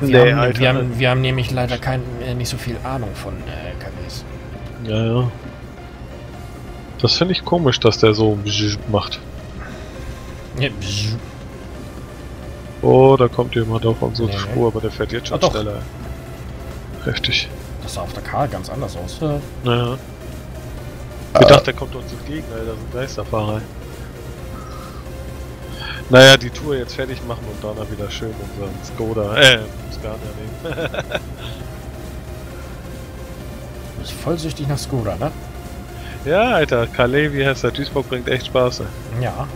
Wir, Nee, haben, Alter. wir, haben, wir haben nämlich leider kein, äh, nicht so viel Ahnung von äh, LKWs. Ja, ja. Das finde ich komisch, dass der so macht. Ja. Oh, da kommt jemand auf unsere Nee. Spur, aber der fährt jetzt schon doch. schneller. Heftig. Das sah auf der Karte ganz anders aus. Äh, Naja. Ich dachte, der kommt uns entgegen, Alter, so ein Geisterfahrer. Naja, die Tour jetzt fertig machen und danach wieder schön unseren Skoda, äh, Scania nehmen. du bist voll süchtig nach Skoda, ne? ja, Alter, Calais, wie heißt der? Duisburg bringt echt Spaß. Ja.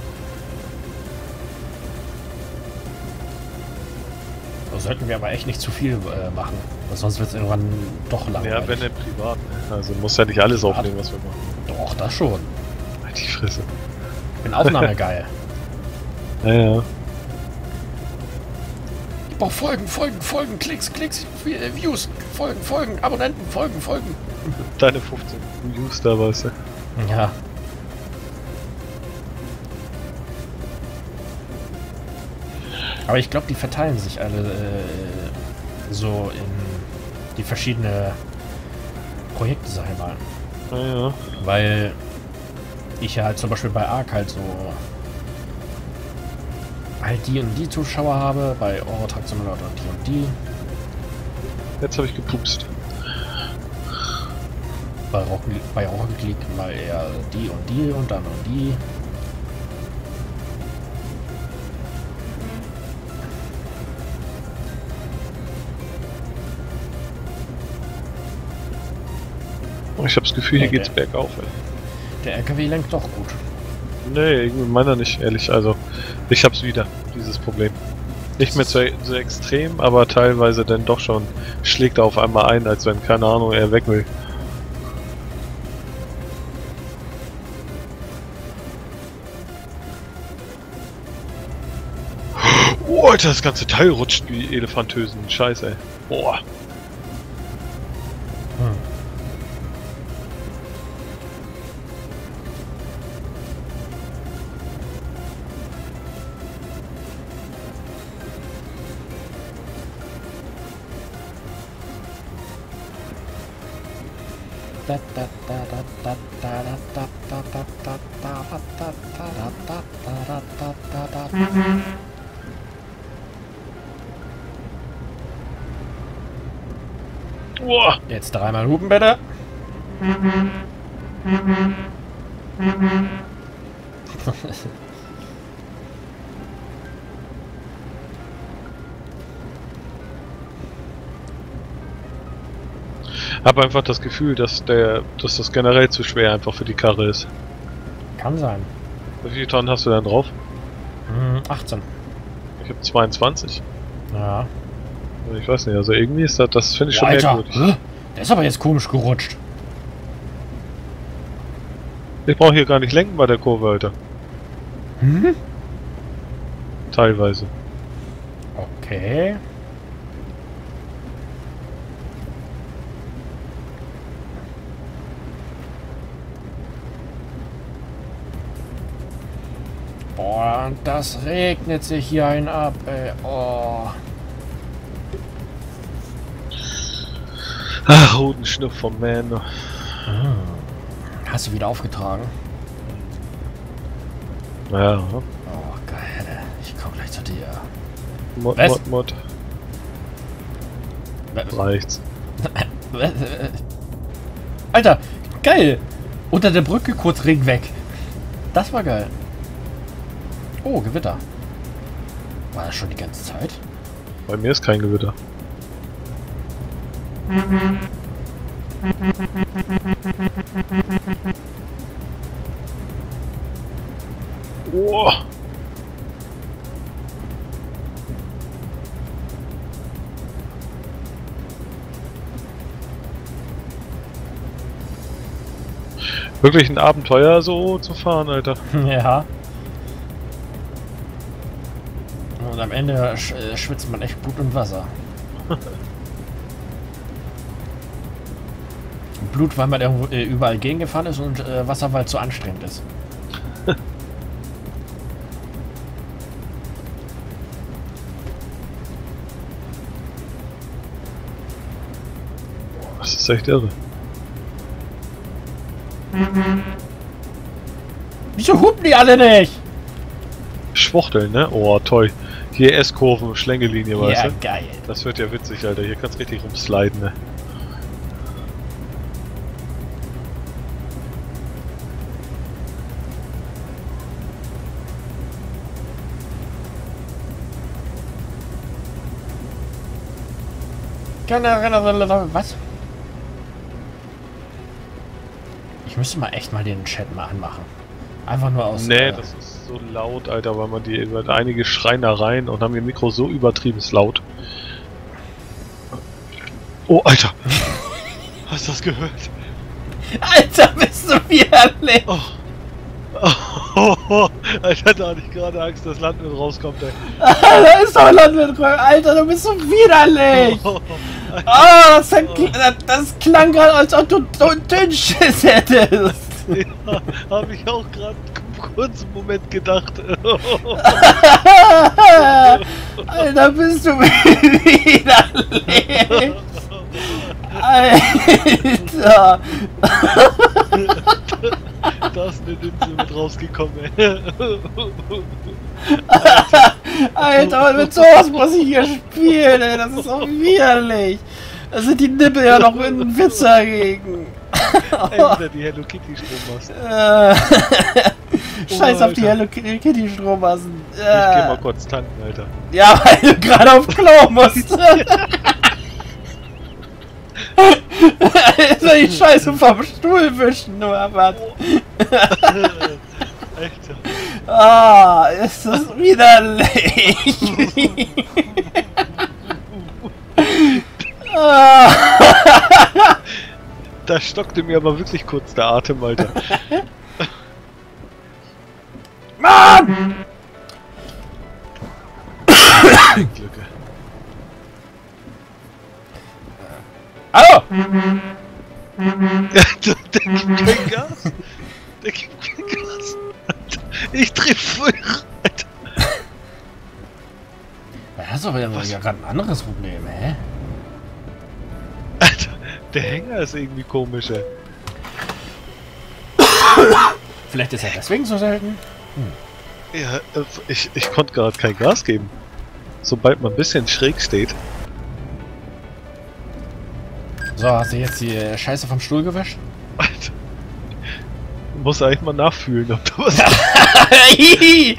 Da sollten wir aber echt nicht zu viel äh, machen, weil sonst wird es irgendwann doch langweilig. Ja, wenn denn privat, ne? Also muss ja nicht alles aufnehmen, was wir machen. Doch, das schon. Halt die Fresse. Ich bin Aufnahmegeil. Naja. Ich brauch Folgen, Folgen, Folgen, Klicks, Klicks, äh, Views, Folgen, Folgen, Abonnenten, Folgen, Folgen. Deine 15 Views da, weißt du. Ja. Aber ich glaube, die verteilen sich alle äh, so in die verschiedene Projekte, sag ich mal. Naja. Weil ich ja halt zum Beispiel bei Ark halt so halt die und die Zuschauer habe, bei Eurotrack Simulator die und die, Jetzt habe ich gepupst. bei Rocket, bei Rocket League mal eher die und die und dann und die. Ich habe das Gefühl, hier geht's bergauf, ey. Der LKW lenkt doch gut. Nee, irgendwie meiner nicht, ehrlich. Also, ich hab's wieder, dieses Problem. Nicht mehr so, so extrem, aber teilweise dann doch schon schlägt er auf einmal ein, als wenn, keine Ahnung, er weg will. Oh, Alter, das ganze Teil rutscht wie Elefantösen. Scheiße, ey. Boah. Jetzt dreimal hupen, bitte. Hab einfach das Gefühl, dass der, dass das generell zu schwer einfach für die Karre ist. Kann sein. Wie viele Tonnen hast du denn drauf? Hm, 18. Ich habe 22. Ja. Ich weiß nicht, also irgendwie ist das, das finde ich schon Alter, merkwürdig. Der ist aber jetzt komisch gerutscht. Ich brauche hier gar nicht lenken bei der Kurve, Alter. Hm? Teilweise. Okay. Boah, und das regnet sich hier ein ab, ey. Oh. Ah, Hodenschnupf vom Man. Hm. Hast du wieder aufgetragen? Ja, Oh, geil. Ich komm gleich zu dir. Mod, Was? Mod, Mod. Reicht's. Alter, geil! Unter der Brücke kurz Regen weg. Das war geil. Oh, Gewitter. War das schon die ganze Zeit? Bei mir ist kein Gewitter. Oh. Wirklich ein Abenteuer so zu fahren, Alter. ja. Und am Ende sch äh, schwitzt man echt Blut und Wasser. Blut, weil man irgendwo, äh, überall gegengefahren ist und äh, Wasser, weil es zu anstrengend ist. Das ist echt irre. Wieso hupen die alle nicht? Schwuchteln, ne? Oh, toll. Hier S-Kurven, Schlängelinie, weißt Ja, du? geil. Das wird ja witzig, Alter. Hier kannst du richtig rumsliden, ne? Was? Ich müsste mal echt mal den Chat mal anmachen. Einfach nur aus. Nee, äh, das ist so laut, Alter, weil man die weil einige schreien da rein und haben ihr Mikro so übertrieben laut. Oh, Alter! Hast du das gehört? Alter, bist du widerlich! Oh. Oh, oh, Alter, da hatte ich gerade Angst, dass Land mit rauskommt, ey. da ist doch ein Landwirt. Alter, du bist so widerlich! Oh, Ah, das, hat, das, klang gerade, als ob du so einen Dünnschiss hättest. ja, hab ich auch gerade kurz einen Moment gedacht. Alter, bist du widerlich. Alter. da ist eine Linse mit rausgekommen, ey. Alter, mit sowas muss ich hier spielen, ey. Das ist so widerlich. Da sind die Nippel ja noch in den Witz dagegen. Ändere die Hello Kitty Strommast. Äh, Scheiß Oh, auf die. Hello Kitty Strommassen. Ich geh mal Äh, kurz tanken, Alter. ja, weil du gerade auf Klo musst. Soll ich Scheiße vom Stuhl wischen, oder was? Echt? Ah, ist das widerlich. Da stockte mir aber wirklich kurz der Atem, Alter. Mann! Hallo! Der, der gibt kein Gas. Der gibt kein Gas. Alter, ich dreh voll Alter. Da hast du aber ja gerade ein anderes Problem, hä? Alter, der Hänger ist irgendwie komisch, ey. Vielleicht ist er deswegen so selten? Ja, äh, ich, ich konnte gerade kein Gas geben. Sobald man ein bisschen schräg steht. So, hast du jetzt die äh, Scheiße vom Stuhl gewischt? Alter. Du musst eigentlich mal nachfühlen, ob da was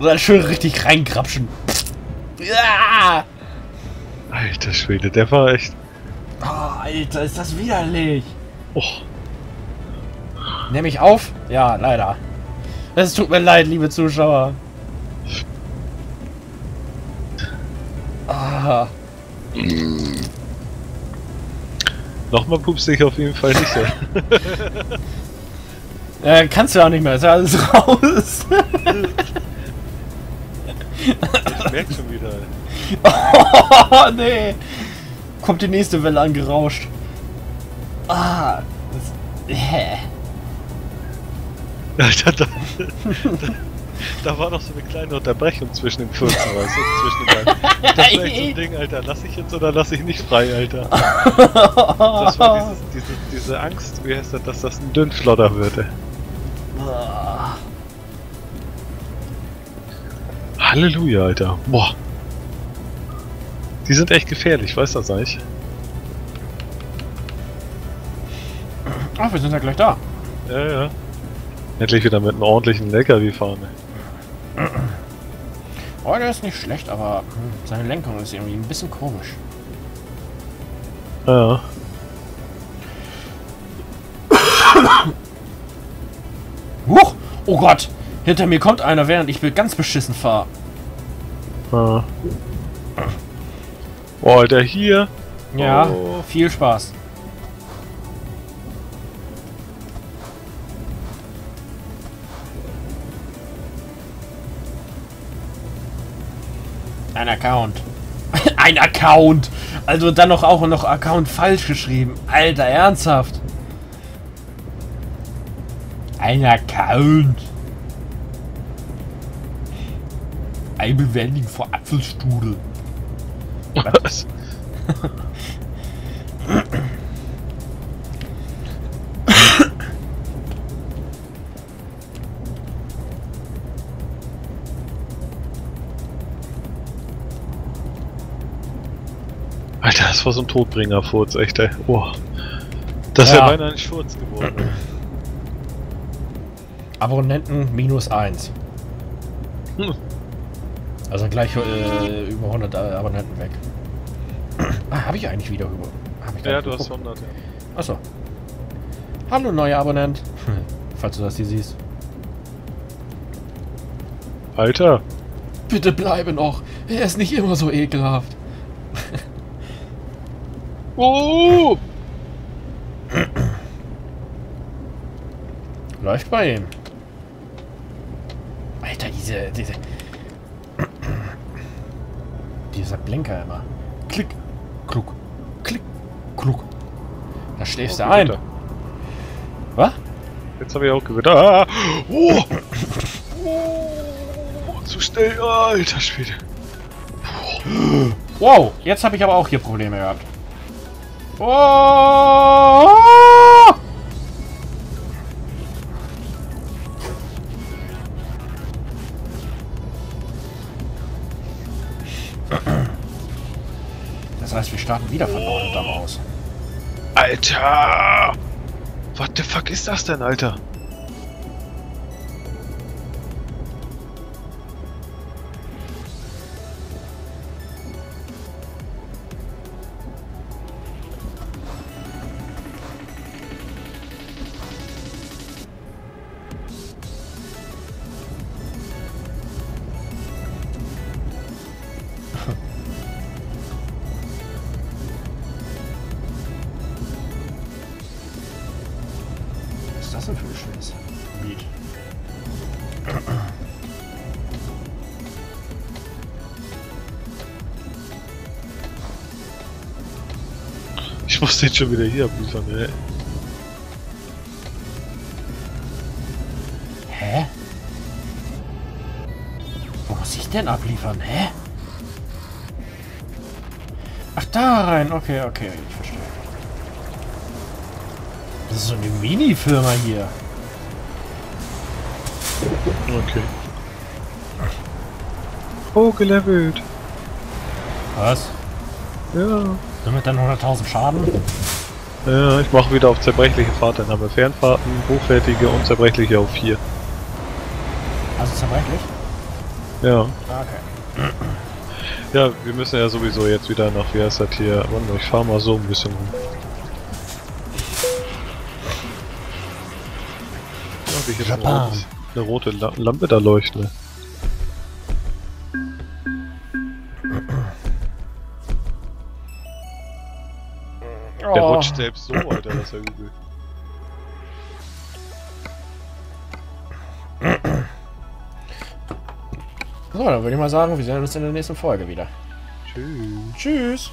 Oder schön richtig reingrapschen. Ja! Alter Schwede, der war echt. Oh, Alter, ist das widerlich. Oh, Nehme ich auf? Ja, leider. Es tut mir leid, liebe Zuschauer. Ah, nochmal pupst ich auf jeden Fall nicht. ey. äh, kannst du ja auch nicht mehr, ist ja alles raus. Ich merk schon wieder. oh, nee. Kommt die nächste Welle angerauscht. Ah, das, hä? Alter, da, da, da war noch so eine kleine Unterbrechung zwischen den Fürzen, weißt du? Zwischen den beiden. Das war echt so ein Ding, Alter. Lass ich jetzt oder lass ich nicht frei, Alter? Das war dieses, diese, diese Angst, wie heißt das, dass das ein Dünnflodder. Ah. Halleluja, Alter. Boah. Die sind echt gefährlich, weißt du das eigentlich? Ach, wir sind ja gleich da. Ja, ja. Endlich wieder mit einem ordentlichen LKW fahren, ey. Oh, der ist nicht schlecht, aber seine Lenkung ist irgendwie ein bisschen komisch. Ja. Huch! Oh Gott! Hinter mir kommt einer, während ich ganz beschissen fahre. ja. Boah, Alter, hier. Ja, Oh. viel Spaß. Ein Account. Ein Account! Also dann noch auch noch Account falsch geschrieben. Alter, ernsthaft. Ein Account. Ein Bewältigung vor Apfelstrudel. Was? das war so ein Todbringer-Furz, echt, ey. Oh. Das Ja. wäre beinahe ein Schurz geworden. Abonnenten minus 1. Hm. Also gleich äh, über 100 Abonnenten weg. ah, habe ich eigentlich wieder über. Ja, du hast geguckt? 100. Ja. Achso. Hallo, neuer Abonnent. Falls du das hier siehst. Alter, Bitte bleibe noch. Er ist nicht immer so ekelhaft. Oh! Läuft bei ihm. Alter, diese. diese dieser Blinker immer. Klick, kluck, klick, kluck. Da schläfst du ein. Was? Jetzt habe ich auch gewittert. Ah! Oh! oh! Zu schnell, alter Schwede. Wow, jetzt habe ich aber auch hier Probleme gehabt. Das heißt, wir starten wieder von unten aus. Alter! What the fuck ist das denn, Alter? Muss den schon wieder hier abliefern, ey. Hä? Wo muss ich denn abliefern? Hä? Ach, da rein. Okay, okay, ich verstehe. Das ist so eine Mini-Firma hier. Okay. Oh, gelevelt. Was? Ja. Nur mit dann 100.000 Schaden? Ja, ich mache wieder auf zerbrechliche Fahrt, dann haben wir Fernfahrten, hochwertige und zerbrechliche auf 4. Also zerbrechlich? Ja. Ah, okay. Ja, wir müssen ja sowieso jetzt wieder nach, wie heißt das hier, warte ich fahr mal so ein bisschen rum. Ja, ich jetzt eine rote, eine rote La Lampe da leuchten. Selbst so, Alter, das ist ja übel. So, dann würde ich mal sagen, wir sehen uns in der nächsten Folge wieder. Tschüss. Tschüss.